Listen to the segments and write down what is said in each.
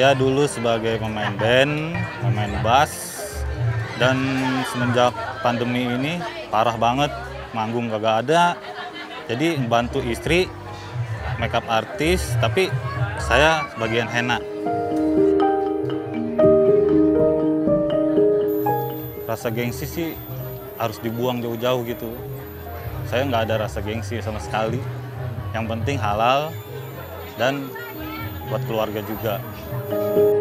Saya dulu sebagai pemain band, pemain bass, dan semenjak pandemi ini parah banget, manggung kagak ada. Jadi bantu istri, makeup artis, tapi saya bagian henna. Rasa gengsi sih harus dibuang jauh-jauh gitu. Saya nggak ada rasa gengsi sama sekali. Yang penting halal dan buat keluarga juga. 了。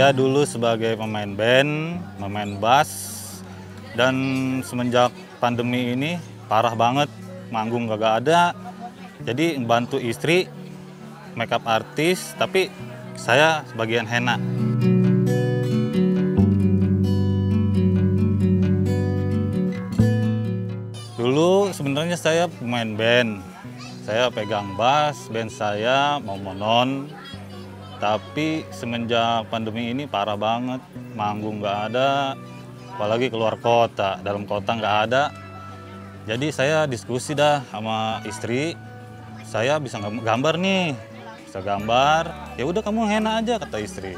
Saya dulu sebagai pemain band, pemain bass, dan semenjak pandemi ini parah banget, manggung kagak ada. Jadi bantu istri, makeup artis, tapi saya sebagian henna. Dulu sebenarnya saya pemain band, saya pegang bass, band saya mau monon, tapi semenjak pandemi ini parah banget, manggung nggak ada, apalagi keluar kota, dalam kota nggak ada. Jadi saya diskusi dah sama istri, saya bisa gambar nih, bisa gambar. Ya udah kamu henna aja kata istri.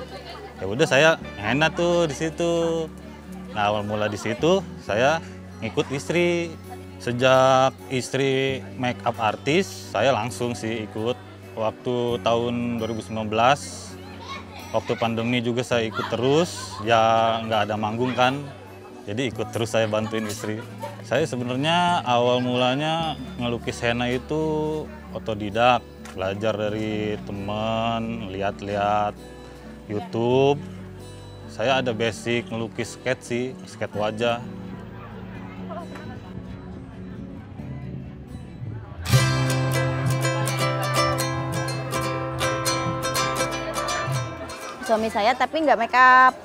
Ya udah saya henna tuh di situ. Nah awal mula di situ saya ngikut istri. Sejak istri make up artis, saya langsung sih ikut waktu tahun 2019 waktu pandemi juga saya ikut terus. Ya nggak ada manggung kan. Jadi ikut terus saya bantuin istri. Saya sebenarnya awal mulanya ngelukis henna itu otodidak. Belajar dari teman lihat-lihat YouTube. Saya ada basic ngelukis sketch sih sketch wajah suami saya tapi nggak make up.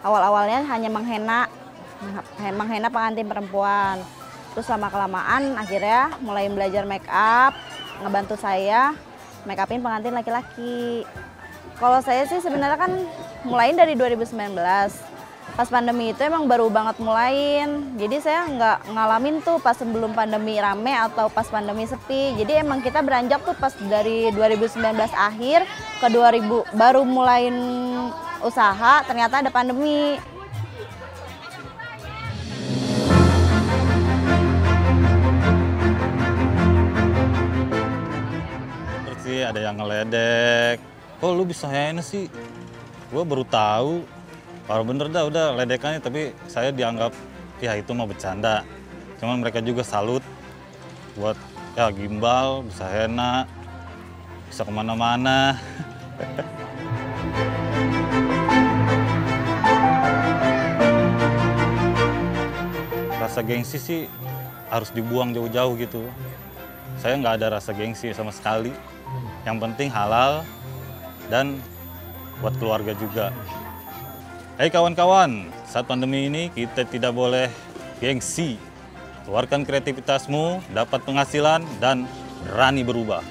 Awal-awalnya hanya menghena, menghena pengantin perempuan. Terus lama kelamaan akhirnya mulai belajar make up, ngebantu saya make upin pengantin laki-laki. Kalau saya sih sebenarnya kan mulai dari 2019 pas pandemi itu emang baru banget mulain. Jadi saya nggak ngalamin tuh pas sebelum pandemi rame atau pas pandemi sepi. Jadi emang kita beranjak tuh pas dari 2019 akhir ke 2000 baru mulain usaha ternyata ada pandemi. Terus ada yang ngeledek. Kok lu bisa henna sih? Gue baru tahu kalau bener dah udah ledekannya tapi saya dianggap ya itu mau bercanda. Cuman mereka juga salut buat ya gimbal, bisa henna, bisa ke mana-mana. rasa gengsi sih harus dibuang jauh-jauh gitu. Saya nggak ada rasa gengsi sama sekali. Yang penting halal dan buat keluarga juga. Hai kawan-kawan, saat pandemi ini kita tidak boleh gengsi. Keluarkan kreativitasmu, dapat penghasilan, dan berani berubah.